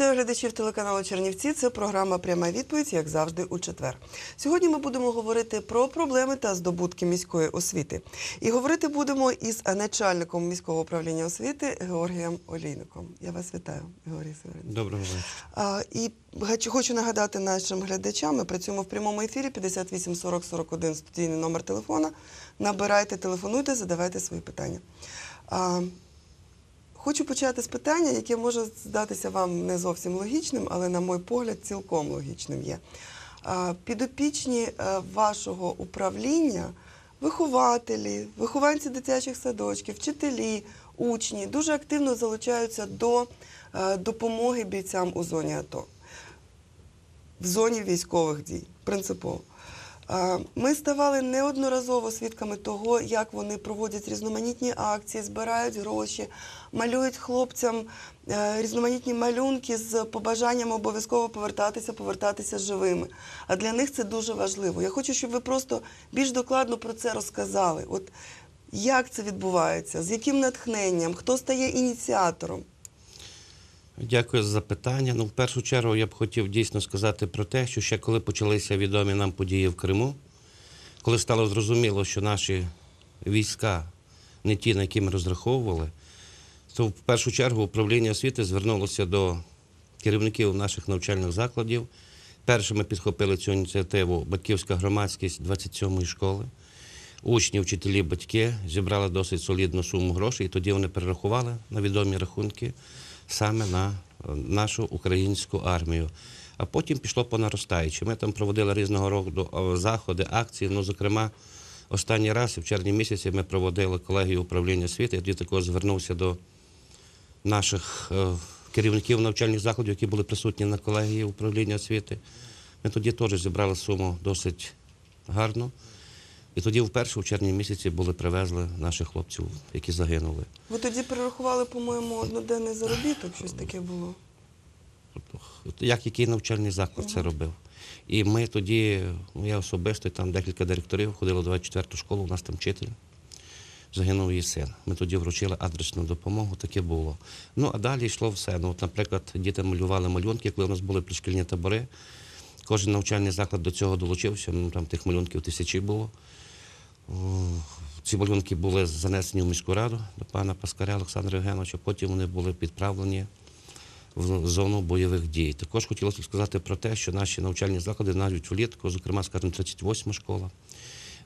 Вітаю глядачів телеканалу Чернівці. Це програма Пряма відповідь, як завжди, у четвер. Сьогодні ми будемо говорити про проблеми та здобутки міської освіти. І говорити будемо із начальником міського управління освіти Георгієм Олійником. Я вас вітаю, Георгій Северин. Доброго вечора. І хочу нагадати нашим глядачам, ми працюємо в прямому ефірі 58 40 41 студійний номер телефона. Набирайте, телефонуйте, задавайте свої питання. Хочу почати з питання, яке може здатися вам не зовсім логічним, але, на мій погляд, цілком логічним є. Підопічні е, вашого управління, вихователі, вихованці дитячих садочків, вчителі, учні дуже активно залучаються до е, допомоги бійцям у зоні АТО, в зоні військових дій, принципово. Ми ставали неодноразово свідками того, як вони проводять різноманітні акції, збирають гроші, малюють хлопцям е, різноманітні малюнки з побажанням обов'язково повертатися, повертатися живими. А для них це дуже важливо. Я хочу, щоб ви просто більш докладно про це розказали. От як це відбувається, з яким натхненням, хто стає ініціатором? Дякую за запитання. Ну, в першу чергу я б хотів дійсно сказати про те, що ще коли почалися відомі нам події в Криму, коли стало зрозуміло, що наші війська не ті, на які ми розраховували, то в першу чергу управління освіти звернулося до керівників наших навчальних закладів. Першими підхопили цю ініціативу батьківська громадськість 27-ї школи. Учні, вчителі, батьки зібрали досить солідну суму грошей, і тоді вони перерахували на відомі рахунки саме на е, нашу українську армію. А потім пішло по наростаючій. Ми там проводили різного роду е, заходи, акції. Ну, зокрема, останній раз в червні місяці ми проводили колегію управління освіти. Я тоді також звернувся до наших е, керівників навчальних закладів, які були присутні на колегії управління освіти. Ми тоді теж зібрали суму досить гарну. І тоді вперше в червні місяці були привезли наших хлопців, які загинули. Ви тоді перерахували, по-моєму, одноденний заробіток, щось таке було. Як який навчальний заклад це робив. І ми тоді, я особисто, там декілька директорів ходили до 24-ту школу, у нас там вчитель. Загинув її син. Ми тоді вручили адресну допомогу, таке було. Ну, а далі йшло все. Ну, от, наприклад, діти малювали малюнки, коли у нас були пришкільні табори. Кожен навчальний заклад до цього долучився, ну, там тих малюнків тисячі було. Ці малюнки були занесені в міську раду до пана Паскаря Олександра Євгеновича, потім вони були підправлені в зону бойових дій. Також хотілося б сказати про те, що наші навчальні заклади навіть влітку, зокрема, скажімо, 38 школа,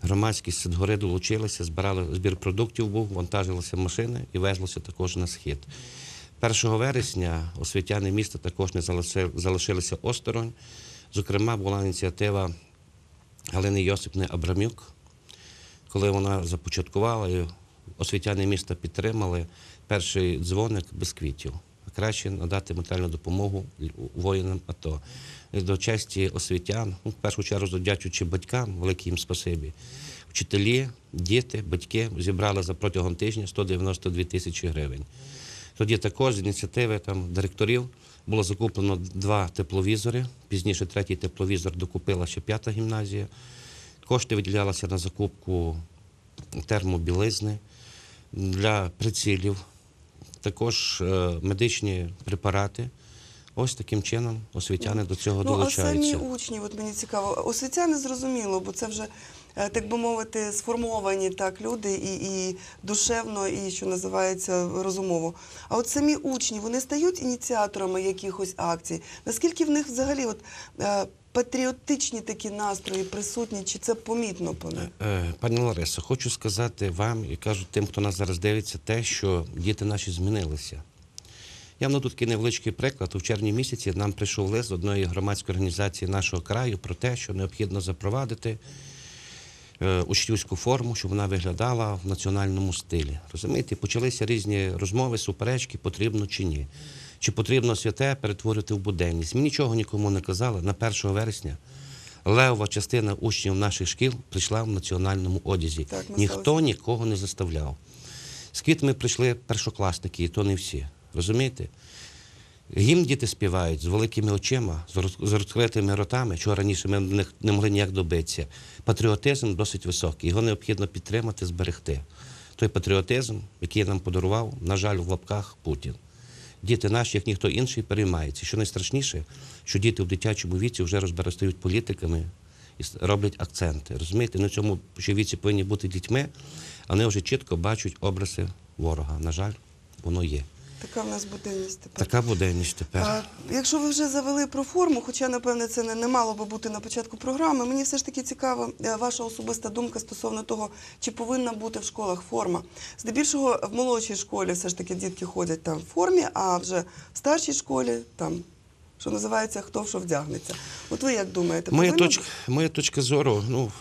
громадськість Сидгори долучилися, збирали збір продуктів був, вантажилися машини і везлося також на схід. 1 вересня освітяни міста також не залишилися осторонь. Зокрема, була ініціатива Галини Йосипни Абрамюк, коли вона започаткувала, і освітяни міста підтримали перший дзвоник без квітів. Краще надати матеріальну допомогу воїнам АТО. До честі освітян, ну, в першу чергу завдячуючи батькам, велике їм спасибі. Вчителі, діти, батьки зібрали за протягом тижня 192 тисячі гривень. Тоді також з ініціативи там, директорів було закуплено два тепловізори. Пізніше третій тепловізор докупила ще п'ята гімназія. Кошти виділялися на закупку термобілизни для прицілів, також е, медичні препарати. Ось таким чином освітяни до цього Ну, а самі учні, от мені цікаво, освітяни зрозуміло, бо це вже, е, так би мовити, сформовані так люди і, і душевно, і що називається розумово. А от самі учні, вони стають ініціаторами якихось акцій. Наскільки в них взагалі от, е, патріотичні такі настрої присутні, чи це помітно по них? Е, Пані Ларисо, хочу сказати вам і кажу тим, хто нас зараз дивиться, те, що діти наші змінилися. Я вам тут такий невеличкий приклад. У червні місяці нам прийшов лист з одної громадської організації нашого краю про те, що необхідно запровадити е, учнівську форму, щоб вона виглядала в національному стилі. Розумієте, почалися різні розмови, суперечки, потрібно чи ні. Чи потрібно святе перетворити в буденність? Ми нічого нікому не казали. На 1 вересня левова частина учнів наших шкіл прийшла в національному одязі. Так, Ніхто нікого не заставляв. З квітами прийшли першокласники, і то не всі. Розумієте? Гімн діти співають з великими очима, з розкритими ротами, чого раніше ми них не могли ніяк добитися. Патріотизм досить високий, його необхідно підтримати, зберегти. Той патріотизм, який нам подарував, на жаль, в лапках Путін. Діти наші, як ніхто інший, переймаються. Що найстрашніше, що діти в дитячому віці вже розберестають політиками і роблять акценти. Розумієте, на цьому ще віці повинні бути дітьми, вони вже чітко бачать образи ворога. На жаль, воно є. Така в нас буденність тепер. Така буденність тепер. А, якщо ви вже завели про форму, хоча, напевне, це не, не мало би бути на початку програми, мені все ж таки цікава е, ваша особиста думка стосовно того, чи повинна бути в школах форма. Здебільшого в молодшій школі все ж таки дітки ходять там в формі, а вже в старшій школі там, що називається, хто в що вдягнеться. От ви як думаєте? Моя точка, моя точка зору, ну,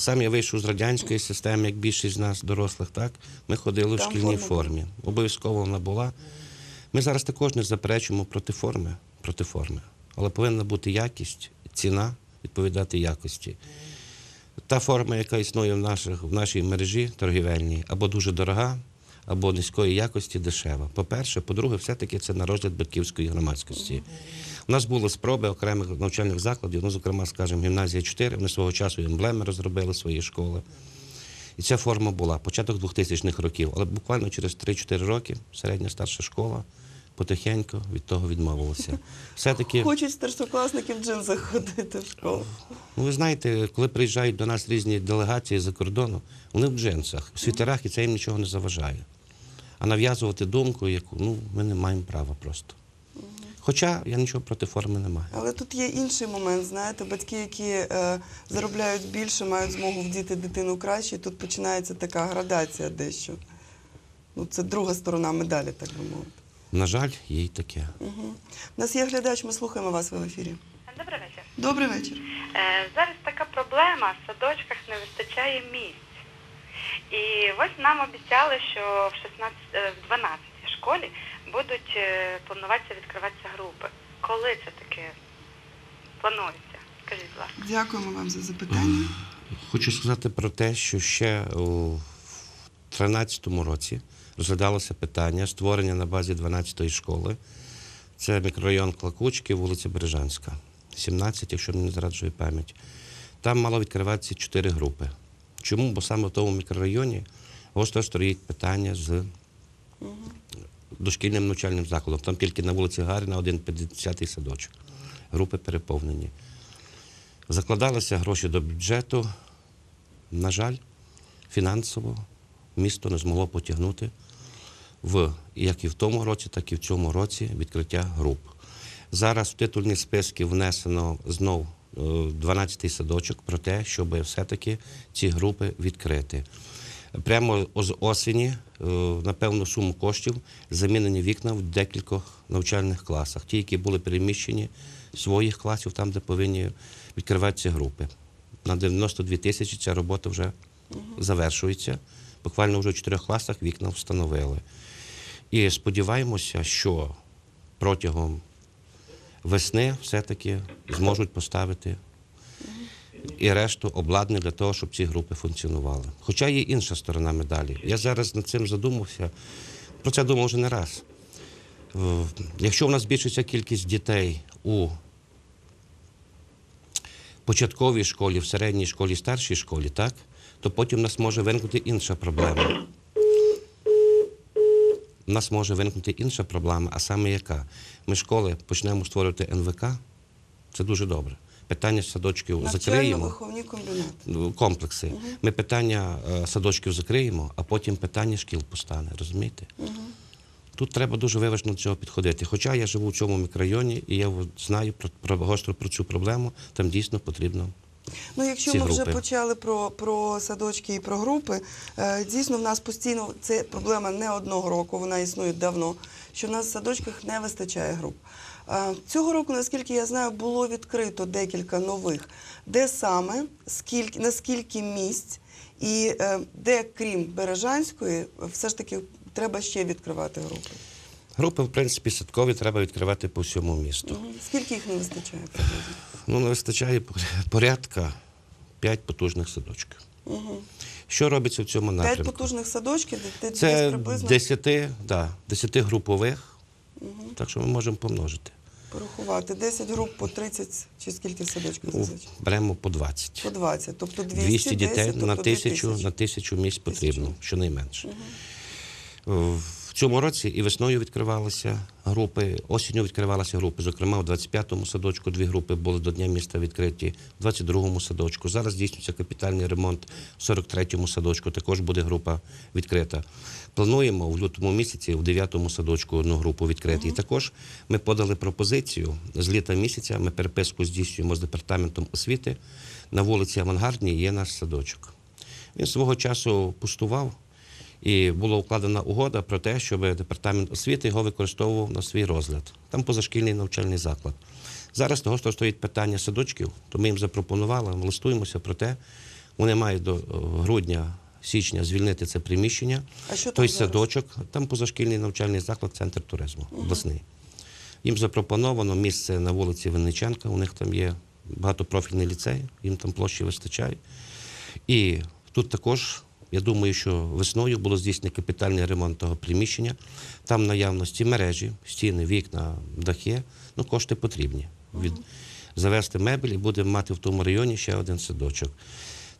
сам я вийшов з радянської системи, як більшість з нас, дорослих, так? Ми ходили в шкільній форма формі. Обов'язково вона була. Ми зараз також не заперечуємо проти форми, проти форми. Але повинна бути якість, ціна відповідати якості. Та форма, яка існує в, наших, в нашій мережі торгівельній, або дуже дорога, або низької якості дешева. По-перше, по-друге, все-таки це на розгляд батьківської громадськості. У нас були спроби окремих навчальних закладів, ну, зокрема, скажімо, гімназія 4, вони свого часу емблеми розробили свої школи. І ця форма була початок 2000-х років, але буквально через 3-4 роки середня старша школа потихеньку від того відмовилася. Все-таки Хочуть старшокласники в джинсах ходити в школу. Ну, ви знаєте, коли приїжджають до нас різні делегації за кордону, вони в джинсах, в світерах, і це їм нічого не заважає. А нав'язувати думку, яку ну, ми не маємо права просто. Хоча я нічого проти форми не маю. Але тут є інший момент, знаєте, батьки, які е, заробляють більше, мають змогу вдіти дитину краще, і тут починається така градація дещо. Ну, це друга сторона медалі, так би мовити. На жаль, є й таке. Угу. У нас є глядач, ми слухаємо вас ви в ефірі. Добрий вечір. Добрий вечір. Е, зараз така проблема, в садочках не вистачає місць. І ось нам обіцяли, що в 16, е, в 12 школі будуть е, плануватися відкриватися групи. Коли це таке планується? Скажіть, будь ласка. Дякуємо вам за запитання. Хочу сказати про те, що ще у 2013 році розглядалося питання створення на базі 12-ї школи. Це мікрорайон Клакучки, вулиця Бережанська, 17, якщо мені не зраджує пам'ять. Там мало відкриватися чотири групи. Чому? Бо саме в тому мікрорайоні гостро стоїть питання з дошкільним навчальним закладом. Там тільки на вулиці Гаріна один 50-й садочок. Групи переповнені. Закладалися гроші до бюджету. На жаль, фінансово місто не змогло потягнути в як і в тому році, так і в цьому році відкриття груп. Зараз в титульні списки внесено знов е, 12-й садочок про те, щоб все-таки ці групи відкрити. Прямо з осені е, на певну суму коштів замінені вікна в декількох навчальних класах. Ті, які були переміщені своїх класів, там, де повинні відкриватися групи. На 92 тисячі ця робота вже завершується. Буквально вже в чотирьох класах вікна встановили. І сподіваємося, що протягом весни все-таки зможуть поставити і решту обладнання для того, щоб ці групи функціонували. Хоча є інша сторона медалі. Я зараз над цим задумався. Про це думав вже не раз. Якщо в нас збільшиться кількість дітей у початковій школі, в середній школі, старшій школі, так, то потім в нас може виникнути інша проблема. У нас може виникнути інша проблема, а саме яка? Ми школи почнемо створювати НВК, це дуже добре. Питання садочків закриємо. Ну, комплекси. Ми питання е, садочків закриємо, а потім питання шкіл постане, розумієте? Тут треба дуже виважно до цього підходити. Хоча я живу в цьому мікрорайоні і я знаю про, про гостро про цю проблему, там дійсно потрібно. Ну, якщо ці ми вже групи. почали про, про садочки і про групи, е, дійсно в нас постійно це проблема не одного року, вона існує давно, що в нас в садочках не вистачає груп. Цього року, наскільки я знаю, було відкрито декілька нових, де саме, скільки, на скільки місць, і е, де, крім Бережанської, все ж таки треба ще відкривати групи. Групи, в принципі, садкові треба відкривати по всьому місту. Скільки їх не вистачає? Ну, не вистачає порядка 5 потужних садочків. Угу. Що робиться в цьому П'ять напрямку? потужних садочків, де, Це десь приблизно 10, да, 10 групових, так що ми можемо помножити. Порахувати. 10 груп по 30 чи скільки садочків зазвичай? беремо по 20. По 20, тобто 200, 200 дітей 10, на тобто тисячу, на тисячу місць потрібно, щонайменше. В цьому році і весною відкривалися групи, осінню відкривалися групи. Зокрема, у 25-му садочку дві групи були до Дня міста відкриті, в 22-му садочку. Зараз здійснюється капітальний ремонт в 43-му садочку. Також буде група відкрита. Плануємо в лютому місяці в 9-му садочку одну групу відкрити. І також ми подали пропозицію з літа місяця. Ми переписку здійснюємо з департаментом освіти. На вулиці Авангардній є наш садочок. Він свого часу пустував. І була укладена угода про те, щоб департамент освіти його використовував на свій розгляд. Там позашкільний навчальний заклад. Зараз того, що стоїть питання садочків, то ми їм запропонували, ми листуємося про те, вони мають до е, грудня, січня звільнити це приміщення. А що там Той зараз? садочок, там позашкільний навчальний заклад, центр туризму, обласний. Їм запропоновано місце на вулиці Винниченка, у них там є багатопрофільний ліцей, їм там площі вистачає. І тут також, я думаю, що весною було здійснено капітальний ремонт того приміщення. Там наявності мережі, стіни, вікна, дахи. Ну, кошти потрібні. Від... Завести мебель і будемо мати в тому районі ще один садочок.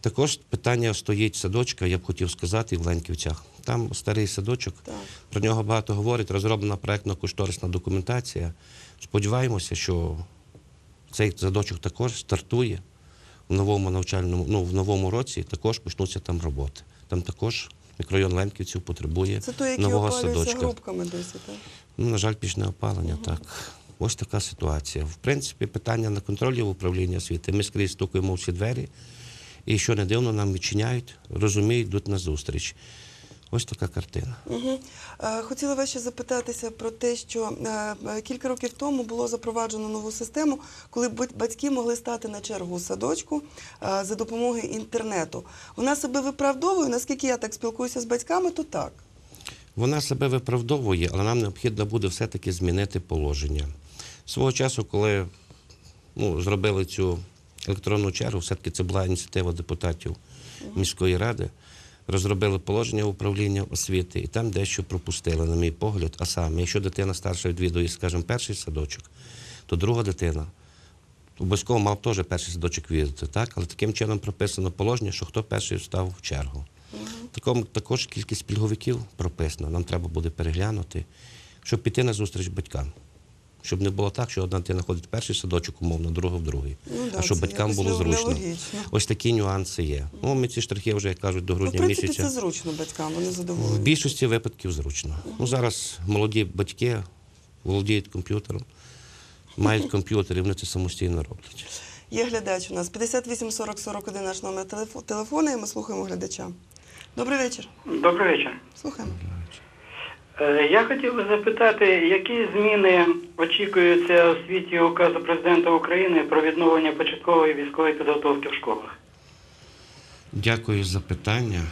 Також питання стоїть садочка, я б хотів сказати, в Леньківцях. Там старий садочок, Так. про нього багато говорять, розроблена проєктно-кошторисна документація. Сподіваємося, що цей садочок також стартує в новому навчальному, ну, в новому році, також почнуться там роботи. Там також мікрорайон Лемківців потребує Це той, який нового садочка. грубками досі, так? Ну, на жаль, пічне опалення, так. Ось така ситуація. В принципі, питання на контролі в управлінні освіти. Ми скрізь стукаємо у всі двері, і що не дивно, нам відчиняють, розуміють, йдуть на зустріч. Ось така картина. Угу. Хотіла вас ще запитатися про те, що е, кілька років тому було запроваджено нову систему, коли батьки могли стати на чергу у садочку е, за допомогою інтернету. Вона себе виправдовує, наскільки я так спілкуюся з батьками, то так. Вона себе виправдовує, але нам необхідно буде все-таки змінити положення. Свого часу, коли ну, зробили цю електронну чергу, все-таки це була ініціатива депутатів міської ради, розробили положення управління освіти, і там дещо пропустили, на мій погляд. А саме, якщо дитина старша відвідує, скажімо, перший садочок, то друга дитина обов'язково мав теж перший садочок відвідати, так? але таким чином прописано положення, що хто перший встав в чергу. Такому також кількість пільговиків прописана. Нам треба буде переглянути, щоб піти на зустріч батькам. Щоб не було так, що одна дитина ходить в перший садочок, умовно, друга в другий. Ну да, а щоб батькам було зручно. нелогічно. Ось такі нюанси є. Ну, ми ці штрихи вже, як кажуть, до Ну, в грудня принципі, місяця. це зручно батькам, вони задоволені. В більшості випадків зручно. Ну, зараз молоді батьки володіють комп'ютером, мають комп'ютер і вони це самостійно роблять. Є глядач у нас 58 40 41 наш номер телефо- телефону, і ми слухаємо глядача. Добрий вечір. Добрий вечір. Слухаємо. Е, Я хотів би запитати, які зміни очікуються у світі указу президента України про відновлення початкової військової підготовки в школах? Дякую за питання.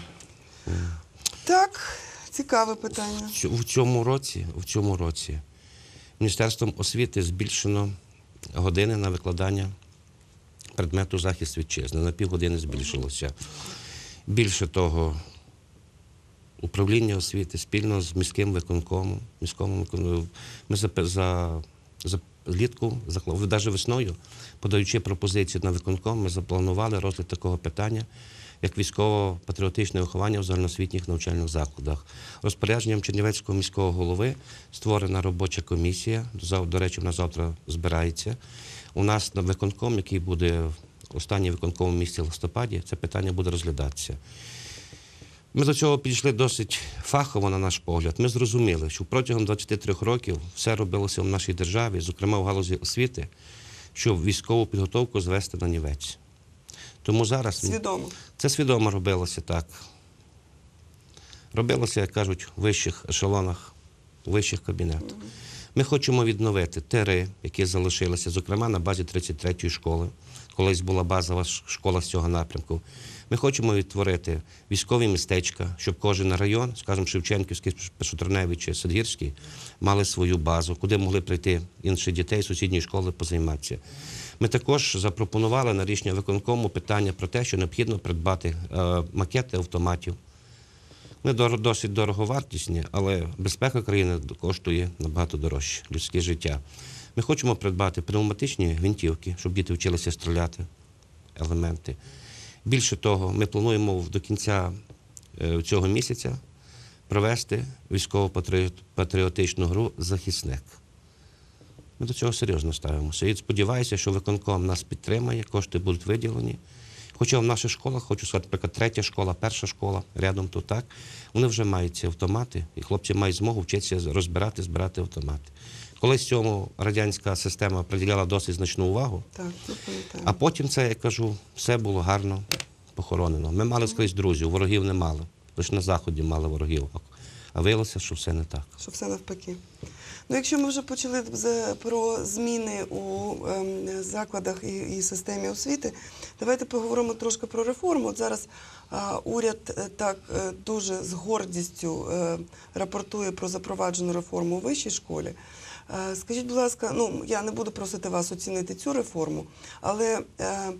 Так, цікаве питання. В цьому році, в цьому році Міністерством освіти збільшено години на викладання предмету захист вітчизни. На півгодини збільшилося. Більше того, управління освіти спільно з міським виконкомом, міському викон- ми за, за, за літку, навіть весною, подаючи пропозицію на виконком, ми запланували розгляд такого питання, як військово-патріотичне виховання в загальноосвітніх навчальних закладах. Розпорядженням Чернівецького міського голови створена робоча комісія. До речі, вона завтра збирається. У нас на виконком, який буде останній виконком у місті листопаді, це питання буде розглядатися. Ми до цього підійшли досить фахово, на наш погляд. Ми зрозуміли, що протягом 23 років все робилося в нашій державі, зокрема в галузі освіти, щоб військову підготовку звести на нівець. Тому зараз Свідомо. це свідомо робилося так. Робилося, як кажуть, в вищих ешелонах, у вищих кабінетах. Ми хочемо відновити тири, які залишилися, зокрема на базі 33-ї школи. Колись була базова школа з цього напрямку. Ми хочемо відтворити військові містечка, щоб кожен район, скажімо, Шевченківський, Пешотреневий чи Садгірський, мали свою базу, куди могли прийти інші дітей з сусідньої школи позайматися. Ми також запропонували на рішення виконкому питання про те, що необхідно придбати е, макети автоматів. Вони досить дороговартісні, але безпека країни коштує набагато дорожче людське життя. Ми хочемо придбати пневматичні гвинтівки, щоб діти вчилися стріляти, елементи. Більше того, ми плануємо до кінця е, цього місяця провести військово-патріотичну гру Захисник. Ми до цього серйозно ставимося. І сподіваюся, що виконком нас підтримає, кошти будуть виділені. Хоча в наших школах, хочу сказати, наприклад, третя школа, перша школа, рядом тут так, вони вже мають ці автомати, і хлопці мають змогу вчитися розбирати, збирати автомати. Колись цьому радянська система приділяла досить значну увагу, Так, пам'ятаю. а потім це, я кажу, все було гарно похоронено. Ми мали скрізь друзів, ворогів не мали. Лише на заході мали ворогів. А виявилося, що все не так. Що все навпаки. Ну, якщо ми вже почали про зміни у ем, закладах і, і системі освіти, давайте поговоримо трошки про реформу. От зараз уряд е, так е, дуже з гордістю е, рапортує про запроваджену реформу у вищій школі. Е, скажіть, будь ласка, ну я не буду просити вас оцінити цю реформу, але е,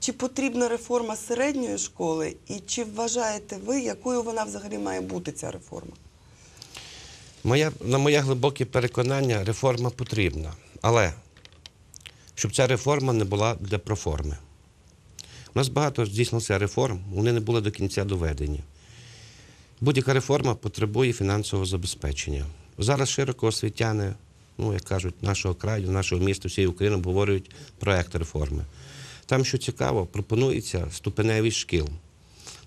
чи потрібна реформа середньої школи, і чи вважаєте ви, якою вона взагалі має бути ця реформа? Моє, на моє глибоке переконання, реформа потрібна. Але щоб ця реформа не була для проформи. У нас багато здійснилося реформ, вони не були до кінця доведені. Будь-яка реформа потребує фінансового забезпечення. Зараз широко освітяни, ну, як кажуть, нашого краю, нашого міста, всієї України обговорюють проект реформи. Там, що цікаво, пропонується ступеневість шкіл.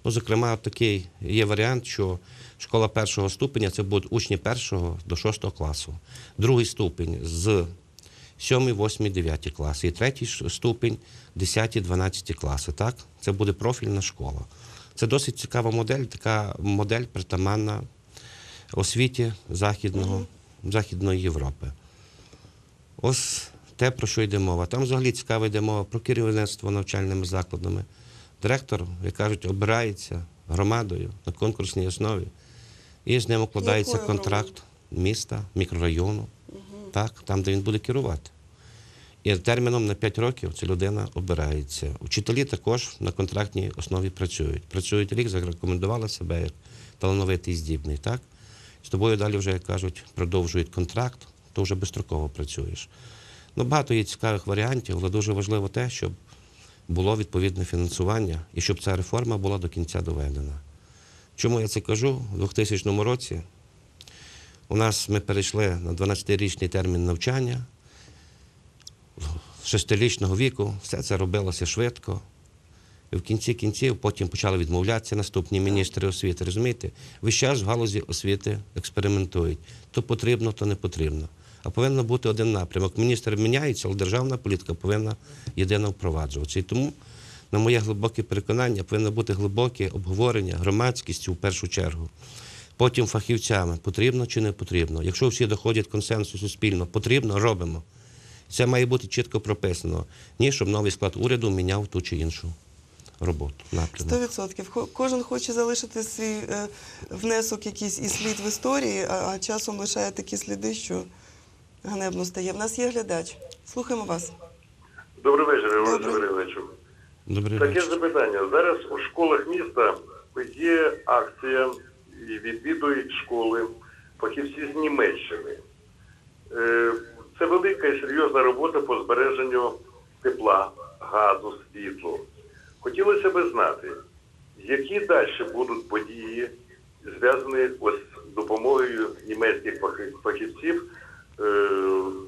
Ну, зокрема, такий є варіант, що школа першого ступеня це будуть учні першого до шостого класу, другий ступень з 7, 8, 9 класи, і третій ступень 10, 12 класи. Так? Це буде профільна школа. Це досить цікава модель, така модель притаманна освіті Західного, Західної Європи. Ось те, про що йде мова. Там взагалі цікаво йде мова про керівництво навчальними закладами. Директор, як кажуть, обирається громадою на конкурсній основі. І з ним укладається Якою контракт міста, мікрорайону, так, там, де він буде керувати. І терміном на 5 років ця людина обирається. Вчителі також на контрактній основі працюють. Працюють рік, зарекомендували себе як талановитий здібний. Так? З тобою далі вже, як кажуть, продовжують контракт, то вже безстроково працюєш. Ну, багато є цікавих варіантів, але дуже важливо те, щоб було відповідне фінансування і щоб ця реформа була до кінця доведена. Чому я це кажу? У 2000 році у нас ми перейшли на 12-річний термін навчання з шестирічного віку, все це робилося швидко. І в кінці кінців потім почали відмовлятися наступні міністри освіти. Розумієте? Весь час в галузі освіти експериментують. То потрібно, то не потрібно. А повинен бути один напрямок. Міністр міняється, але державна політика повинна єдино впроваджуватися. І тому, на моє глибоке переконання, повинно бути глибоке обговорення громадськістю в першу чергу. Потім фахівцями, потрібно чи не потрібно. Якщо всі доходять консенсусу спільно, потрібно, робимо. Це має бути чітко прописано, ні, щоб новий склад уряду міняв ту чи іншу роботу. Сто відсотків. Кожен хоче залишити свій е, внесок якийсь і слід в історії, а часом лишає такі сліди, що ганебно стає. В нас є глядач. Слухаємо вас. Добрий вечір, Іван Добрий. Добрий Таке вечір. запитання. Зараз у школах міста є акція і відвідують школи фахівці з Німеччини. Е, Це велика і серйозна робота по збереженню тепла, газу, світлу. Хотілося би знати, які далі будуть події, зв'язані з допомогою німецьких фахівців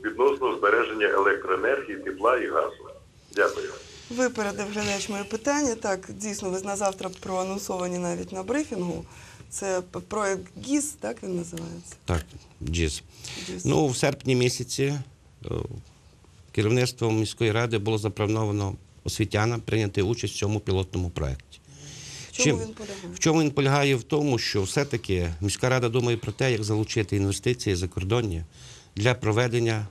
відносно збереження електроенергії, тепла і газу. Дякую. Випередив глядач моє питання. Так, дійсно, ви на завтра проанонсовані навіть на брифінгу. Це проект ГІС, так він називається? Так. ГІС. Ну, в серпні місяці е, керівництвом міської ради було заплановано освітянам прийняти участь в цьому пілотному проєкті. в чому він полягає? В чому він полягає? В тому, що все-таки міська рада думає про те, як залучити інвестиції закордонні для проведення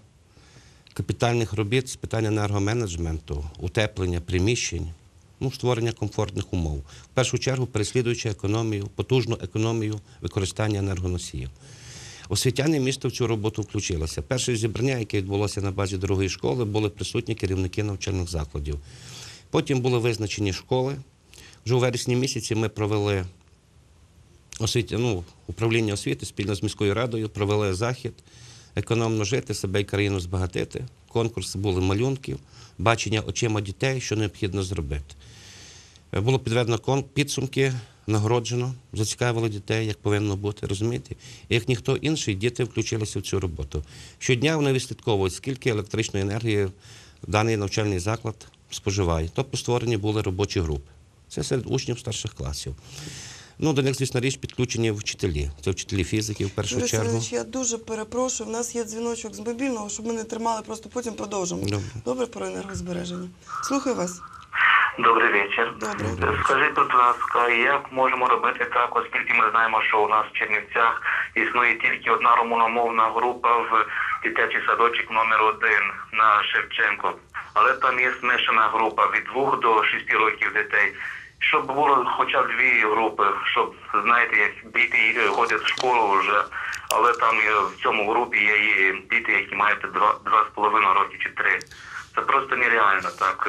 капітальних робіт з питань енергоменеджменту, утеплення приміщень, ну, створення комфортних умов. В першу чергу переслідуючи економію, потужну економію використання енергоносіїв. Освітяни міста в цю роботу включилися. Перше зібрання, яке відбулося на базі другої школи, були присутні керівники навчальних закладів. Потім були визначені школи. Вже у вересні місяці ми провели освіті, ну, управління освіти спільно з міською радою, провели захід економно жити, себе і країну збагатити. Конкурси були малюнків, бачення очима дітей, що необхідно зробити. Е, Було підведено підсумки нагороджено, зацікавило дітей, як повинно бути, розумієте? І як ніхто інший, діти включилися в цю роботу. Щодня вони відслідковують, скільки електричної енергії даний навчальний заклад споживає. Тобто створені були робочі групи. Це серед учнів старших класів. Ну, до них, звісно, річ підключені вчителі. Це вчителі фізики в першу Юрій чергу. Сергійович, я дуже перепрошую. В нас є дзвіночок з мобільного, щоб ми не тримали, просто потім продовжимо. Добре. Добре про енергозбереження. Слухаю вас. Добрий вечір. Добре. Скажіть, будь ласка, як можемо робити так, оскільки ми знаємо, що у нас в Чернівцях існує тільки одна румуномовна група в дитячий садочок номер один на Шевченко, але там є змішана група від 2 до 6 років дітей. Щоб було хоча б дві групи, щоб знаєте, як діти е, ходять в школу вже, але там є, в цьому групі є і діти, які мають два, два з половиною роки чи три. Це просто нереально так.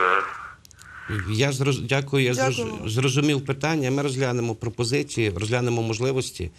е, Я зроз... дякую, я зроз... Зрозумів питання. Ми розглянемо пропозиції, розглянемо можливості,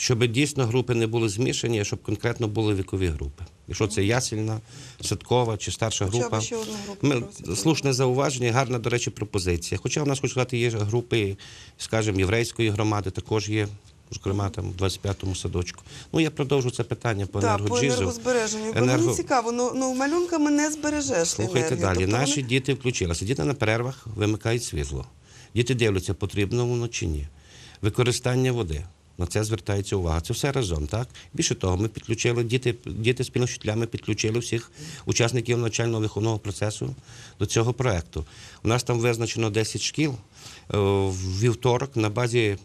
щоб дійсно групи не були змішані, а щоб конкретно були вікові групи. Якщо це ясельна, садкова чи старша Хоча група. ще одну групу Ми, слушне зауваження, гарна, до речі, пропозиція. Хоча у нас, хочу сказати, є групи, скажімо, єврейської громади, також є, зокрема, там в 25-му садочку. Ну, я продовжу це питання по Так, по енергоджізу. енергозбереженню. Бо Енерго- мені цікаво, ну, ну малюнками не збережеш Слухайте енергію. далі. Тобто Наші вони- діти включилися. Діти на перервах вимикають світло. Діти дивляться, потрібно воно чи ні. Використання води. На це звертається увага. Це все разом, так? Більше того, ми підключили діти, діти спільно з вчителями підключили всіх учасників навчального виховного процесу до цього проекту. У нас там визначено 10 шкіл. Е, В вівторок на базі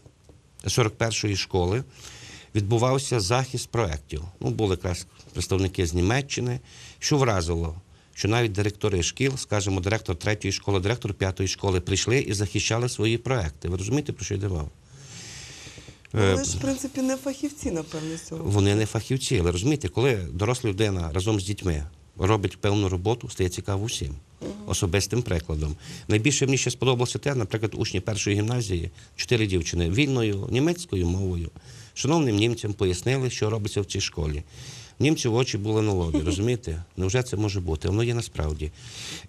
41-ї школи відбувався захист проєктів. Ну, були якраз представники з Німеччини, що вразило, що навіть директори шкіл, скажімо, директор третьої школи, директор п'ятої школи прийшли і захищали свої проекти. Ви розумієте, про що йде мова? Е, Вони ж, в принципі, не фахівці, напевно, цього. Вони не фахівці, але розумієте, коли доросла людина разом з дітьми робить певну роботу, стає цікаво всім. Особистим прикладом. Найбільше мені ще сподобалося те, наприклад, учні першої гімназії, чотири дівчини вільною німецькою мовою. Шановним німцям пояснили, що робиться в цій школі. Німців очі були на лобі, розумієте? Невже це може бути? Воно є насправді.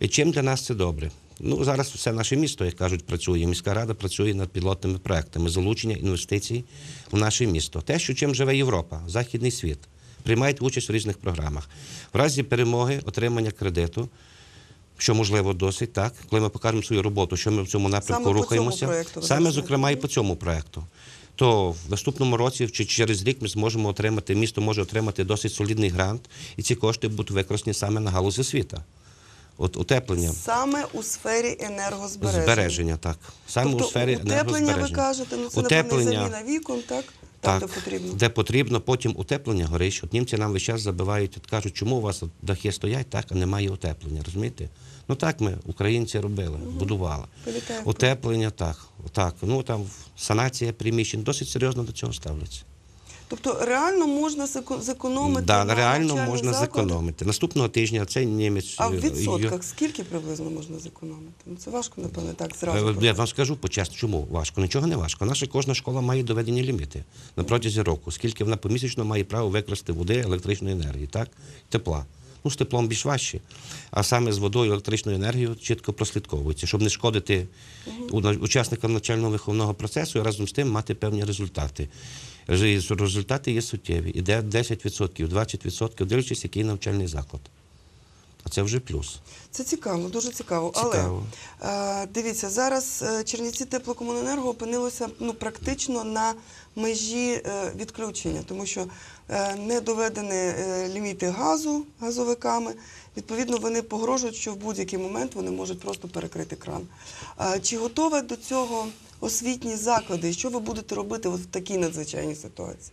І чим для нас це добре? Ну, зараз все наше місто, як кажуть, працює. Міська рада працює над пілотними проектами залучення інвестицій в наше місто. Те, що чим живе Європа, західний світ, приймають участь в різних програмах. В разі перемоги, отримання кредиту, що можливо досить, так, коли ми покажемо свою роботу, що ми в цьому напрямку Саме рухаємося, проекту саме зокрема і по цьому проекту. То в наступному році чи через рік ми зможемо отримати, місто може отримати досить солідний грант, і ці кошти будуть використані саме на галузі освіта. От утеплення, Саме у сфері енергозбереження. збереження, так. Саме тобто, у сфері утеплення, ви кажете, ну це Утеплення. заміна вікон, так? Так, де потрібно. де потрібно, потім утеплення горищ. От німці нам весь час забивають, от кажуть, чому у вас дахи стоять, так, а немає утеплення, розумієте? Ну так ми, українці, робили, будували. Політає Утеплення, так, так. Ну там санація приміщень, досить серйозно до цього ставляться. Тобто реально можна зеко- зекономити Да, на реально можна закладах? зекономити. Наступного тижня цей німець. А в е, відсотках скільки приблизно можна зекономити? Ну це важко, напевно, так зразу. Е, Я вам скажу почесно, чому важко. Нічого не важко. Наша кожна школа має доведені ліміти на протязі року, скільки вона помісячно має право використати води, електричної енергії, так? Тепла. Ну, з теплом більш важче. А саме з водою, електричною енергією чітко прослідковується, щоб не шкодити учасникам навчально-виховного процесу і разом з тим мати певні результати. Рез- Результати є суттєві. Іде 10%, 20%, дивлячись, який навчальний заклад. А це вже плюс. Це цікаво, дуже цікаво. Цікаво. Але е, дивіться, зараз е, Чернівці теплокомуненерго опинилося ну, практично на межі е, відключення, тому що е, не доведені е, ліміти газу газовиками. Відповідно, вони погрожують, що в будь-який момент вони можуть просто перекрити кран. Чи готові до цього освітні заклади? Що ви будете робити в такій надзвичайній ситуації?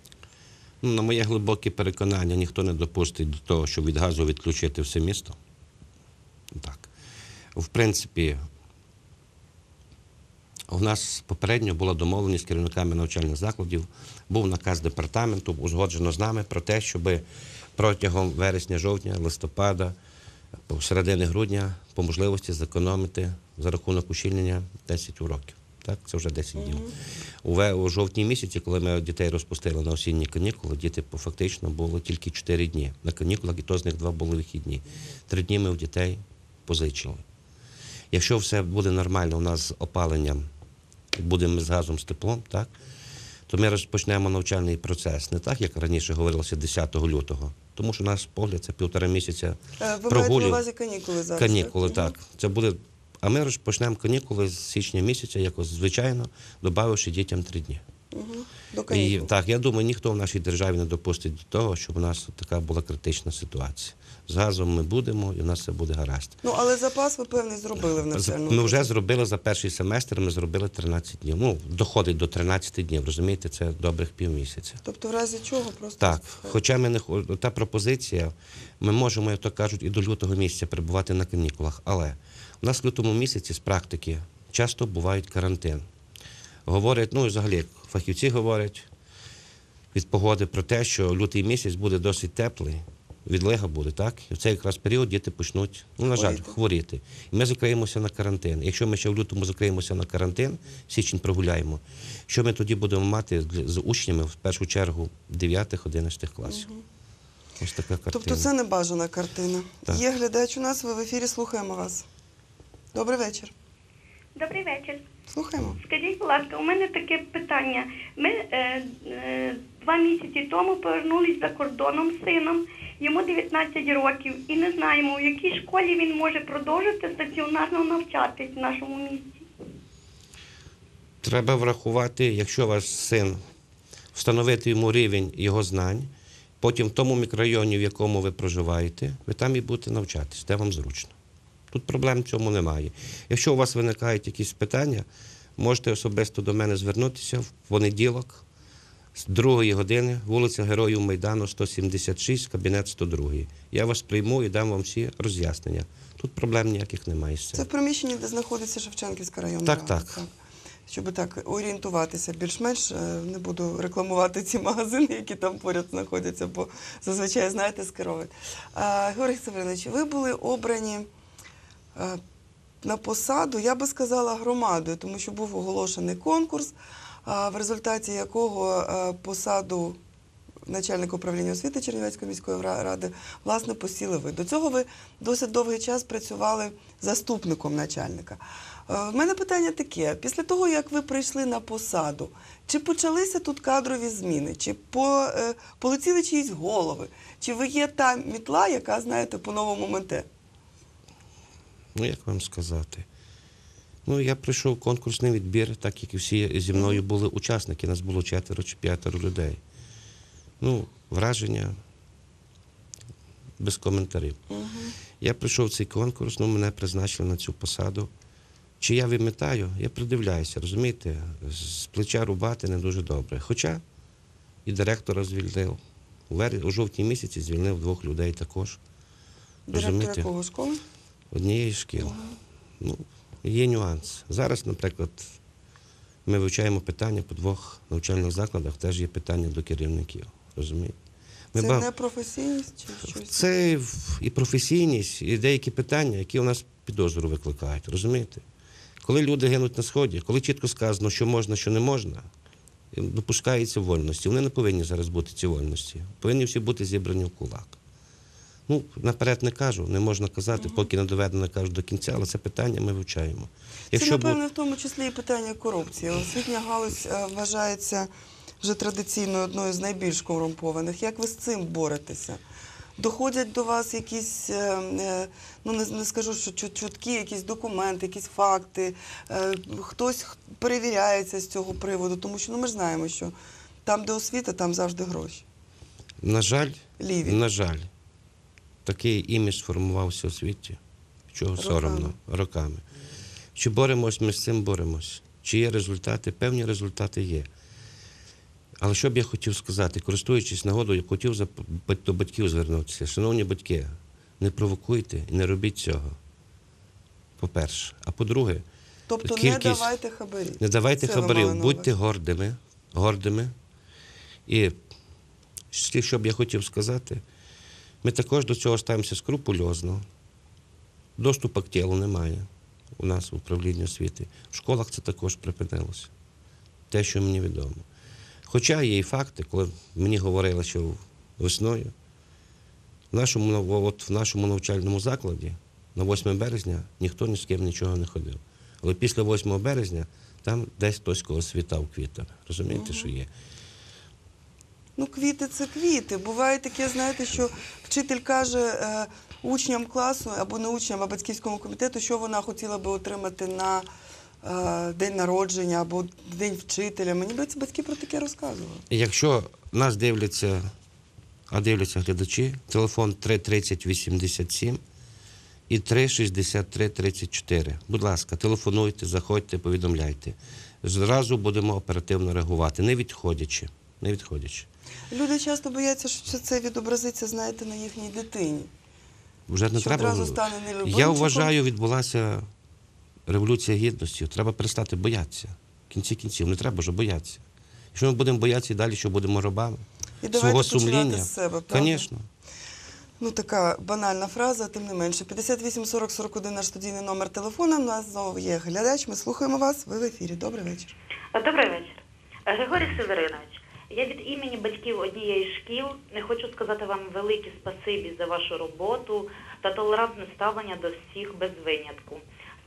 Ну, на моє глибоке переконання, ніхто не допустить до того, щоб від газу відключити все місто. Так. В принципі, у нас попередньо була домовленість з керівниками навчальних закладів, був наказ департаменту, узгоджено з нами про те, щоб протягом вересня, жовтня, листопада, середини грудня по можливості зекономити за рахунок ущільнення 10 уроків. Так, це вже 10 днів. У, ве- у жовтні місяці, коли ми дітей розпустили на осінні канікули, діти фактично було тільки 4 дні. На канікулах і то з них два були вихідні. Три дні ми в дітей позичили. Якщо все буде нормально у нас з опаленням будемо з газом, з теплом, так, то ми розпочнемо навчальний процес не так, як раніше говорилося 10 лютого. Тому що наш погляд це півтора місяця Ви прогулів. маєте на увазі канікули зараз? Канікули, так. так. Це буде. А ми розпочнемо канікули з січня місяця, якось звичайно, додавши дітям три дні. Угу. До І, так, я думаю, ніхто в нашій державі не допустить до того, щоб у нас така була критична ситуація. З газом ми будемо, і у нас все буде гаразд. Ну, але запас ви певний зробили в навчальному Ми вже зробили за перший семестр, ми зробили 13 днів. Ну, доходить до 13 днів, розумієте, це добрих півмісяця. Тобто в разі чого просто... Так, хоча ми не та пропозиція, ми можемо, як то кажуть, і до лютого місяця перебувати на канікулах. Але у нас в лютому місяці з практики часто бувають карантин. Говорять, ну і взагалі фахівці говорять від погоди про те, що лютий місяць буде досить теплий, відлига буде, так? І в цей якраз період діти почнуть, ну, на жаль, Хворіти. І ми закриємося на карантин. Якщо ми ще в лютому закриємося на карантин, січень прогуляємо, що ми тоді будемо мати з учнями в першу чергу 9-11 класів? Ось така картина. Тобто це не бажана картина. Так. Є глядач у нас, ви в ефірі, слухаємо вас. Добрий вечір. Добрий вечір. Слухаємо. Скажіть, будь ласка, у мене таке питання. Ми е, е, два місяці тому повернулись за кордоном з сином. Йому 19 років, і не знаємо, в якій школі він може продовжити стаціонарно навчатись в нашому місті. Треба врахувати, якщо ваш син встановити йому рівень його знань, потім в тому мікрорайоні, в якому ви проживаєте, ви там і будете навчатись, де вам зручно. Тут проблем в цьому немає. Якщо у вас виникають якісь питання, можете особисто до мене звернутися в понеділок з 2 години, вулиця Героїв Майдану, 176, кабінет 102. Я вас прийму і дам вам всі роз'яснення. Тут проблем ніяких немає з цим. Це в приміщенні, де знаходиться Шевченківська районна Так, рада. так. Щоб так орієнтуватися більш-менш, е, не буду рекламувати ці магазини, які там поряд знаходяться, бо зазвичай, знаєте, скеровують. А, Георгій Северинович, ви були обрані е, на посаду, я би сказала, громадою, тому що був оголошений конкурс, в результаті якого е, посаду начальника управління освіти Чернівецької міської ради власне посіли ви. До цього ви досить довгий час працювали заступником начальника. Е, В мене питання таке: після того, як ви прийшли на посаду, чи почалися тут кадрові зміни, чи по, е, полетіли чиїсь голови, чи ви є та мітла, яка, знаєте, по-новому мете? Ну, як вам сказати? Ну, я прийшов в конкурсний відбір, так як і всі зі мною були учасники. Нас було четверо чи п'ятеро людей. Ну, враження без коментарів. Я прийшов в цей конкурс, ну, мене призначили на цю посаду. Чи я вимітаю, я придивляюся, розумієте, з плеча рубати не дуже добре. Хоча і директора звільнив. У, жовтні місяці звільнив двох людей також. Директор Розумієте? якого школи? Однієї шкіл. Ну, є нюанс. Зараз, наприклад, ми вивчаємо питання по двох навчальних закладах, теж є питання до керівників. Розумієте? Ми Це ба- не професійність чи щось? Це і професійність, і деякі питання, які у нас підозру викликають. Розумієте? Коли люди гинуть на сході, коли чітко сказано, що можна, що не можна, допускаються вольності. Вони не повинні зараз бути ці вольності. Повинні всі бути зібрані в кулак. Ну, наперед не кажу, не можна казати, поки не доведено кажу до кінця, але це питання ми вивчаємо. Це, бу- в тому числі і питання корупції. Освітня галузь е, вважається вже традиційно одною з найбільш корумпованих. Як ви з цим боретеся? Доходять до вас якісь, е, е, ну не, не скажу, що чут- чутки, якісь документи, якісь факти, хтось перевіряється з цього приводу, тому що ну, ми ж знаємо, що там, де освіта, там завжди гроші. На жаль, Ліві. на жаль, такий імідж сформувався у світі, чого Роками. соромно, роками. Чи боремось ми з цим боремось? Чи є результати? Певні результати є. Але що б я хотів сказати, користуючись нагодою, я хотів до батьків звернутися. Шановні батьки, не провокуйте і не робіть цього. По-перше. А по-друге, Тобто не давайте хабарі. не давайте Це хабарів, будьте гордими, гордими. І що б я хотів сказати, ми також до цього ставимося скрупульозно. Доступу к тілу немає у нас в управлінні освіти. В школах це також припинилося. Те, що мені відомо. Хоча є і факти, коли мені говорили, що весною в нашому, от в нашому навчальному закладі на 8 березня ніхто ні з ким нічого не ходив. Але після 8 березня Там десь хтось когось світав квітами. Розумієте, що є? Ну, квіти це квіти. Буває таке, знаєте, що вчитель каже е, учням класу або не учням, а батьківському комітету, що вона хотіла би отримати на е, день народження або день вчителя. Мені би ці батьки про таке розказували. Якщо нас дивляться, а дивляться глядачі, телефон 330 87 і 363 34. Будь ласка, телефонуйте, заходьте, повідомляйте. Зразу будемо оперативно реагувати, не відходячи. Не відходячи. Люди часто бояться, що це відобразиться, знаєте, на їхній дитині. Вже не Що треба. одразу стане Я вважаю, відбулася революція гідності. Треба перестати боятися. В кінці кінців не треба вже боятися. Якщо ми будемо боятися і далі, що будемо робами, І давайте свого починати сумління, з себе, правда? звісно. Ну, така банальна фраза, тим не менше. 58 40 41 наш студійний номер телефона. У нас знову є глядач. Ми слухаємо вас. Ви в ефірі. Добрий вечір. Добрий вечір. Григорій Северинович, я від імені батьків однієї з шкіл не хочу сказати вам велике спасибі за вашу роботу та толерантне ставлення до всіх без винятку.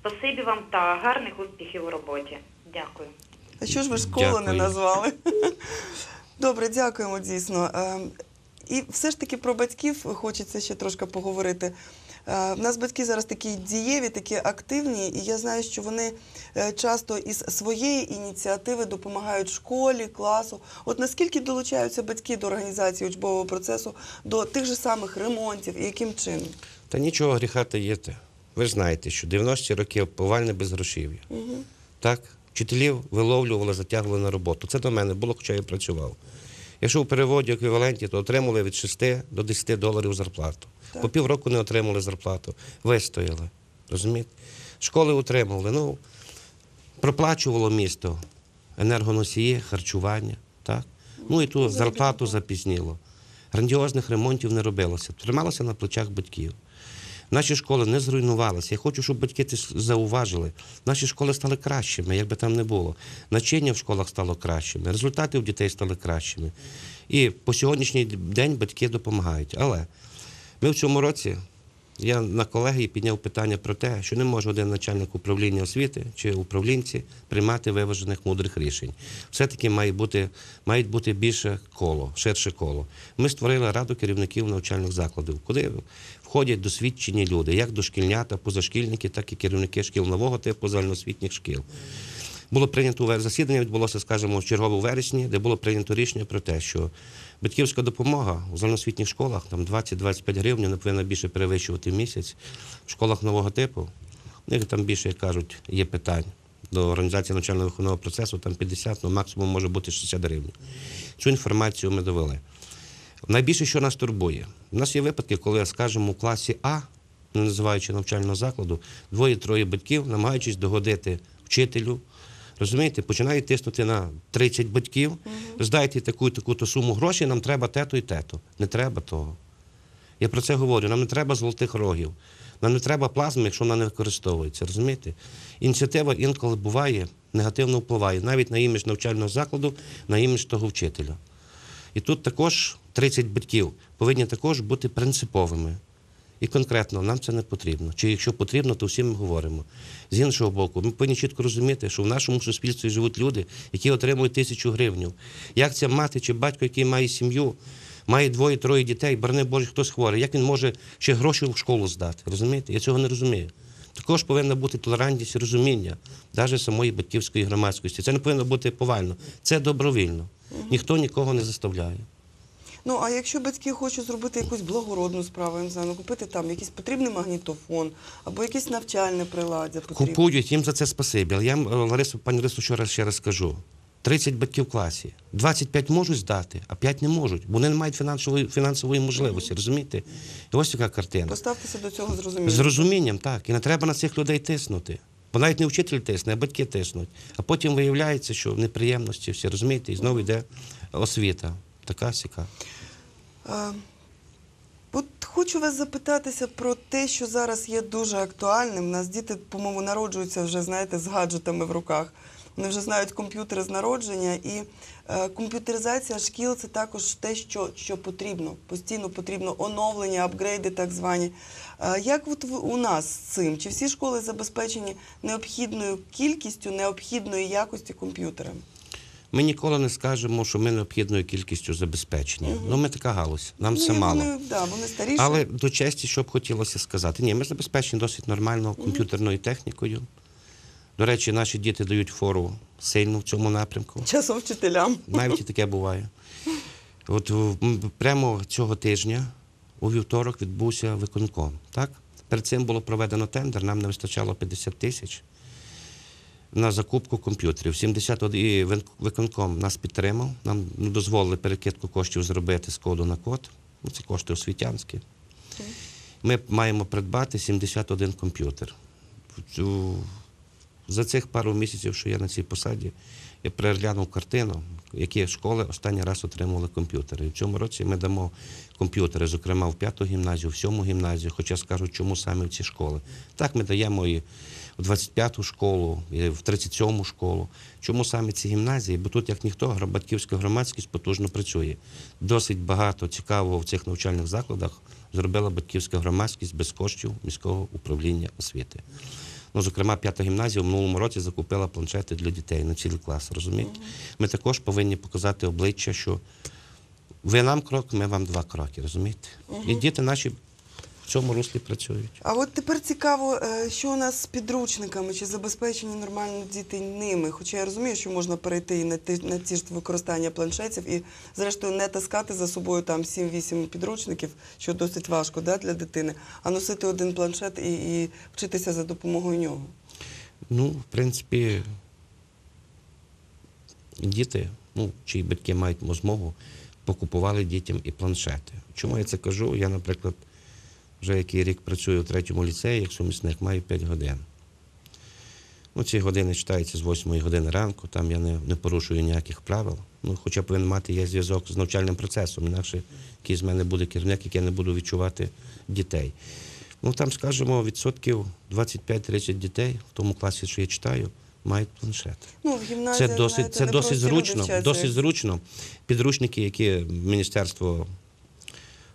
Спасибі вам та гарних успіхів у роботі. Дякую. А що ж ви школу не назвали? Добре, дякуємо дійсно. І все ж таки про батьків хочеться ще трошки поговорити. Е, В нас батьки зараз такі дієві, такі активні, і я знаю, що вони е, часто із своєї ініціативи допомагають школі, класу. От наскільки долучаються батьки до організації учбового процесу, до тих же самих ремонтів і яким чином? Та нічого гріха таєте. Ви ж знаєте, що 90-ті роки повальне безгрошів'я. Угу. Так? Вчителів виловлювали, затягували на роботу. Це до мене було, хоча я працював. Якщо у переводі еквіваленті, то отримали від 6 до 10 доларів зарплату. Так. По півроку не отримали зарплату. Вистояли. Розумієте? Школи отримали. Ну, проплачувало місто енергоносії, харчування. Так? Ну і ту зарплату запізніло. Грандіозних ремонтів не робилося. Трималося на плечах батьків. Наші школи не зруйнувалися. Я хочу, щоб батьки це зауважили. Наші школи стали кращими, як би там не було. Начиння в школах стало кращими, результати у дітей стали кращими. І по сьогоднішній день батьки допомагають. Але ми в цьому році, я на колегії підняв питання про те, що не може один начальник управління освіти чи управлінці приймати виважених мудрих рішень. Все-таки має бути, мають бути більше коло, ширше коло. Ми створили раду керівників навчальних закладів, куди входять досвідчені люди, як дошкільнята, позашкільники, так і керівники шкіл нового типу загальноосвітніх шкіл. Було прийнято засідання, відбулося, скажімо, в чергово у вересні, де було прийнято рішення про те, що батьківська допомога у загальноосвітніх школах там 20-25 гривень не повинна більше перевищувати в місяць. В школах нового типу у них там більше, як кажуть, є питань. До організації навчального виховного процесу там 50, ну максимум може бути 60 гривень. Цю інформацію ми довели. Найбільше, що нас турбує, у нас є випадки, коли, скажімо, у класі А, не називаючи навчального закладу, двоє-троє батьків, намагаючись догодити вчителю, розумієте, починають тиснути на 30 батьків, здайте таку і таку-то суму грошей, нам треба тето і тето. Не треба того. Я про це говорю. Нам не треба золотих рогів. Нам не треба плазми, якщо вона не використовується. Розумієте? Ініціатива інколи буває, негативно впливає навіть на імідж навчального закладу, на імідж того вчителя. І тут також 30 батьків повинні також бути принциповими. І конкретно нам це не потрібно. Чи якщо потрібно, то всі ми говоримо. З іншого боку, ми повинні чітко розуміти, що в нашому суспільстві живуть люди, які отримують тисячу гривень. Як ця мати чи батько, який має сім'ю, має двоє-троє дітей, борони Боже, хтось хворий, як він може ще гроші в школу здати? Розумієте? Я цього не розумію. Також повинна бути толерантність і розуміння навіть самої батьківської громадськості. Це не повинно бути повально. Це добровільно. Ніхто нікого не заставляє. Ну, а якщо батьки хочуть зробити якусь благородну справу, я не знаю, ну, купити там якийсь потрібний магнітофон або якесь навчальне приладдя потрібне. Купують їм за це спасибі. Але я е, Ларису, пані Ларису, ще раз ще раз скажу. 30 батьків в класі. 25 можуть здати, а 5 не можуть, бо вони не мають фінансової, фінансової можливості, розумієте? І ось така картина. Поставтеся до цього зрозуміло. З розумінням, так. І не треба на цих людей тиснути. Бо навіть не вчитель тисне, а батьки тиснуть. А потім виявляється, що неприємності всі, розумієте, і знову йде освіта. Така сяка. От хочу вас запитатися про те, що зараз є дуже актуальним. У нас діти, по-моєму, народжуються вже, знаєте, з гаджетами в руках. вони вже знають комп'ютери з народження. І е, комп'ютеризація шкіл це також те, що, що потрібно. Постійно потрібно оновлення, апгрейди, так звані. Е, як от у нас з цим? Чи всі школи забезпечені необхідною кількістю, необхідної якості комп'ютерами? Ми ніколи не скажемо, що ми необхідною кількістю забезпечені. Ну, ми така галузь, нам це Ну, і мало. Вони, да, вони старіші. Але до честі, що б хотілося сказати, ні, ми забезпечені досить нормально комп'ютерною технікою. До речі, наші діти дають фору сильно в цьому напрямку. Часом вчителям. Навіть і таке буває. От прямо цього тижня, у вівторок, відбувся виконком. Так? Перед цим було проведено тендер, нам не вистачало 50 тисяч на закупку комп'ютерів. 71 і виконком нас підтримав, нам ну, дозволили перекидку коштів зробити з коду на код. Ну, це кошти освітянські. Ми маємо придбати 71 комп'ютер. За цих пару місяців, що я на цій посаді, я переглянув картину, які школи останній раз отримували комп'ютери. І в цьому році ми дамо комп'ютери, зокрема в п'яту гімназію, в сьому гімназію, хоча скажуть, чому саме в ці школи. Так, ми даємо і в 25-ту школу, в 37-му школу. Чому саме ці гімназії? Бо тут, як ніхто, батьківська громадськість потужно працює. Досить багато цікавого в цих навчальних закладах зробила батьківська громадськість без коштів міського управління освіти. Ну, зокрема, п'ята гімназія в минулому році закупила планшети для дітей на цілий клас. Розумієте? Ми також повинні показати обличчя, що ви нам крок, ми вам два кроки. Розумієте? І діти наші в цьому руслі працюють. А от тепер цікаво, е, що у нас з підручниками, чи забезпечені нормально діти ними? Хоча я розумію, що можна перейти і на ті, на ті ж використання планшетів і, зрештою, не таскати за собою там 7-8 підручників, що досить важко да, для дитини, а носити один планшет і, і вчитися за допомогою нього. Ну, в принципі, діти, ну, чиї батьки мають змогу, покупували дітям і планшети. Чому я це кажу? Я, наприклад, вже який рік працюю у третьому ліцеї, як сумісник, маю 5 годин. Ну, ці години читаються з 8 години ранку, там я не, не порушую ніяких правил. Ну, хоча повинен мати є зв'язок з навчальним процесом, інакше який з мене буде керівник, який я не буду відчувати дітей. Ну, там, скажімо, відсотків 25-30 дітей в тому класі, що я читаю, мають планшет. Ну, в Це досить, це досить зручно. Досить зручно. Підручники, які міністерство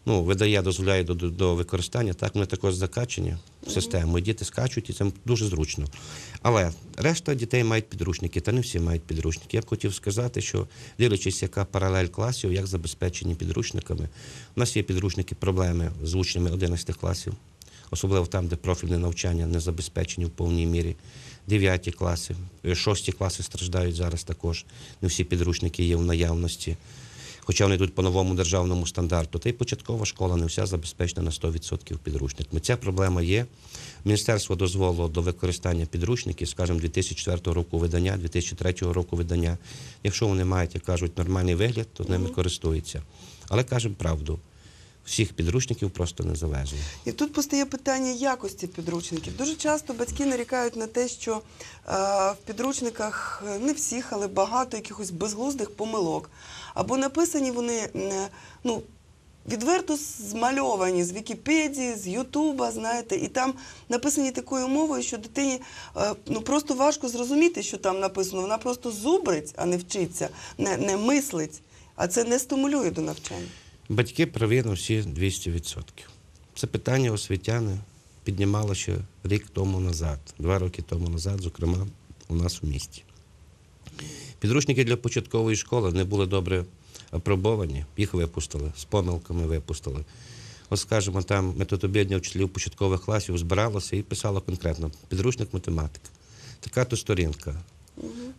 ну, видає, дозволяє до, до, до використання, так вони також закачені в систему. І діти скачуть, і це дуже зручно. Але решта дітей мають підручники, та не всі мають підручники. Я б хотів сказати, що дивлячись, яка паралель класів, як забезпечені підручниками. У нас є підручники проблеми з учнями 11 класів, особливо там, де профільне навчання не забезпечені в повній мірі. Дев'яті класи, е, шості класи страждають зараз також. Не всі підручники є в наявності. Хоча вони йдуть по новому державному стандарту. Та й початкова школа не вся забезпечена на 100% підручниками. Ця проблема є. Міністерство дозволило до використання підручників, скажімо, 2004 року видання, 2003 року видання. Якщо вони мають, як кажуть, нормальний вигляд, то ними користуються. Але кажемо правду. Всіх підручників просто не завезли. І тут постає питання якості підручників. Дуже часто батьки нарікають на те, що е, в підручниках не всіх, але багато якихось безглуздих помилок. Або написані вони е, ну, відверто змальовані з Вікіпедії, з Ютуба, знаєте, і там написані такою мовою, що дитині е, ну, просто важко зрозуміти, що там написано. Вона просто зубрить, а не вчиться, не, не мислить, а це не стимулює до навчання. Батьки праві на всі 200%. Це питання освітяни піднімало ще рік тому назад, два роки тому назад, зокрема, у нас у місті. Підручники для початкової школи не були добре апробовані, їх випустили, з помилками випустили. От, скажімо, там методобідня вчителів початкових класів збиралося і писало конкретно підручник математика. Така то сторінка.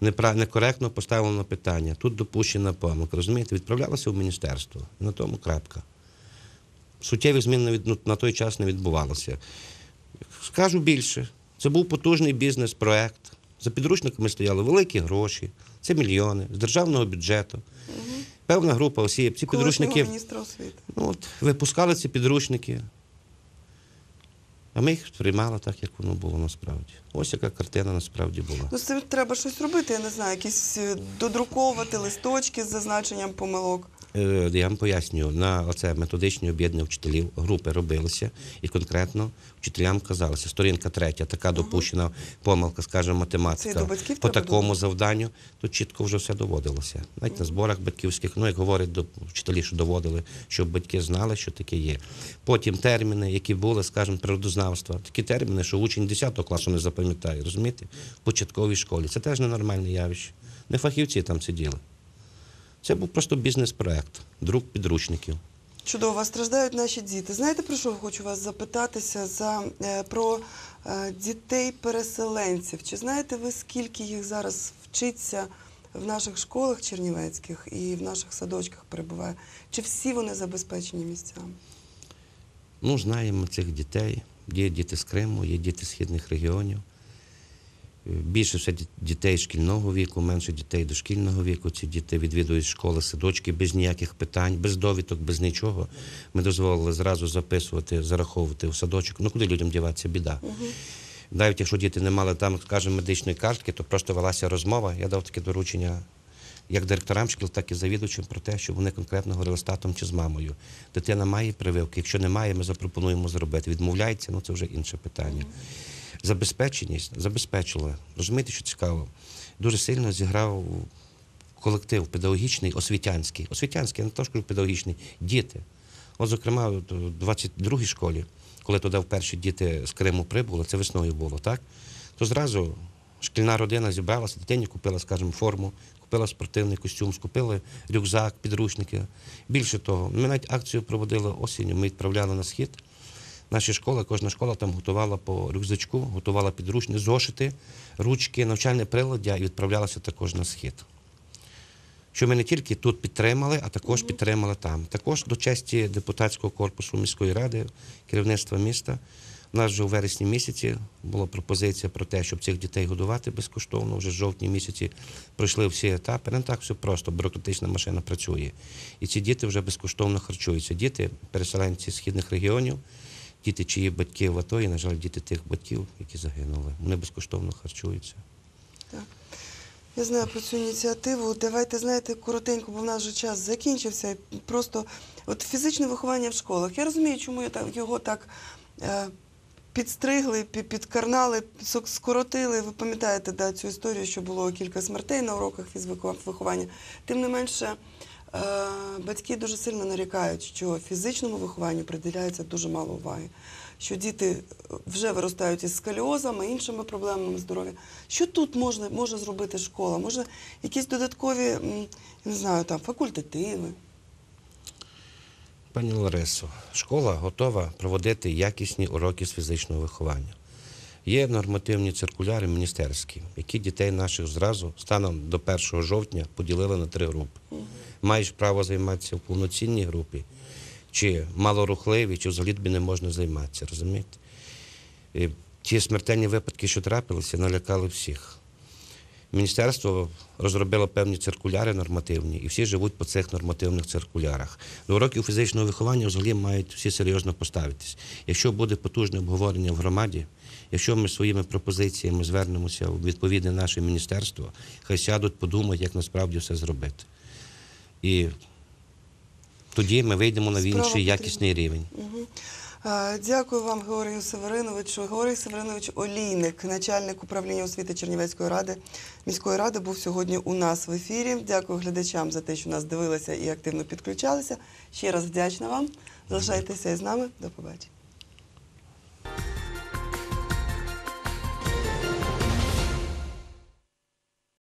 Непра- Некоректно поставлено питання. Тут допущена помилка. Розумієте, відправлялося в міністерство. На тому крапка. Суттєвих змін на, від- ну, на той час не відбувалося. Скажу більше, це був потужний бізнес-проект. За підручниками стояли великі гроші, це мільйони з державного бюджету. Певна група осіб, ці Колишнього підручники міністра освіти. ну, от, випускали ці підручники. А ми їх приймали так, як воно було насправді. Ось яка картина насправді була. Ну, цим треба щось робити, я не знаю, якісь е, додруковувати листочки з зазначенням помилок. Е, Я вам пояснюю, на оце методичні об'єднання вчителів групи робилися, і конкретно вчителям казалося, сторінка третя, така допущена помилка, скажімо, математика по такому завданню, то чітко вже все доводилося. Навіть на зборах батьківських, ну як говорять до вчителі, що доводили, щоб батьки знали, що таке є. Потім терміни, які були, скажімо, природознавства, такі терміни, що учень 10 класу не запам'ятає, розумієте? В початковій школі. Це теж ненормальне явище. Не фахівці там сиділи. Це був просто бізнес-проект, друк підручників. Чудово, страждають наші діти. Знаєте, про що хочу вас запитатися за, е, про е, дітей-переселенців? Чи знаєте ви, скільки їх зараз вчиться в наших школах чернівецьких і в наших садочках перебуває? Чи всі вони забезпечені місцями? Ну, знаємо цих дітей. Є діти з Криму, є діти з східних регіонів. Більше все дітей шкільного віку, менше дітей дошкільного віку. Ці діти відвідують школи, садочки без ніяких питань, без довідок, без нічого. Ми дозволили зразу записувати, зараховувати в садочок. Ну куди людям діватися? Біда. Навіть якщо діти не мали там, скажімо, медичної картки, то просто велася розмова. Я дав таке доручення як директорам шкіл, так і завідувачам про те, щоб вони конкретно говорили з татом чи з мамою. Дитина має прививки. Якщо немає, ми запропонуємо зробити. Відмовляється, ну це вже інше питання. Забезпеченість забезпечила. Розумієте, що цікаво? Дуже сильно зіграв колектив педагогічний, освітянський. Освітянський, я не то кажу педагогічний, діти. От, зокрема, у 22-й школі, коли туди вперше діти з Криму прибули, це весною було, так? То зразу шкільна родина зібралася, дитині купила, скажімо, форму, купила спортивний костюм, скупили рюкзак, підручники. Більше того, ми навіть акцію проводили осінню, ми відправляли на схід. Наші школи, кожна школа там готувала по рюкзачку, готувала підручні зошити, ручки, навчальне приладдя і відправлялася також на схід. Що ми не тільки тут підтримали, а також підтримали там. Також до честі депутатського корпусу міської ради, керівництва міста. У нас вже у вересні місяці була пропозиція про те, щоб цих дітей годувати безкоштовно. Вже в жовтні місяці пройшли всі етапи. Не так все просто, бюрократична машина працює. І ці діти вже безкоштовно харчуються. Діти, переселенці східних регіонів, діти, чиї батьки в АТО, і, на жаль, діти тих батьків, які загинули. Вони безкоштовно харчуються. Так. Я знаю про цю ініціативу. Давайте, знаєте, коротенько, бо в нас вже час закінчився. Просто от фізичне виховання в школах. Я розумію, чому його так е, підстригли, пі- підкарнали, скоротили. Ви пам'ятаєте да, цю історію, що було кілька смертей на уроках фізвиховання. Тим не менше, батьки дуже сильно нарікають, що фізичному вихованню приділяється дуже мало уваги. Що діти вже виростають із сколіозами, іншими проблемами здоров'я. Що тут можна, може зробити школа? Може, якісь додаткові, не знаю, там, факультативи? Пані Ларисо, школа готова проводити якісні уроки з фізичного виховання. Є нормативні циркуляри міністерські, які дітей наших зразу станом до 1 жовтня поділили на три групи. Маєш право займатися в повноцінній групі, чи малорухливі, чи взагалі тобі не можна займатися, розумієте? І ті смертельні випадки, що трапилися, налякали всіх. Міністерство розробило певні циркуляри нормативні, і всі живуть по цих нормативних циркулярах. До уроків фізичного виховання взагалі мають всі серйозно поставитись. Якщо буде потужне обговорення в громаді, якщо ми своїми пропозиціями звернемося в відповідне наше міністерство, хай сядуть, подумають, як насправді все зробити. І тоді ми вийдемо на Справа інший потрібна. якісний рівень. Дякую вам, Георгію Севериновичу. Георгій Северинович Олійник, начальник управління освіти Чернівецької ради міської ради, був сьогодні у нас в ефірі. Дякую глядачам за те, що нас дивилися і активно підключалися. Ще раз вдячна вам. Залишайтеся із нами. До побачення.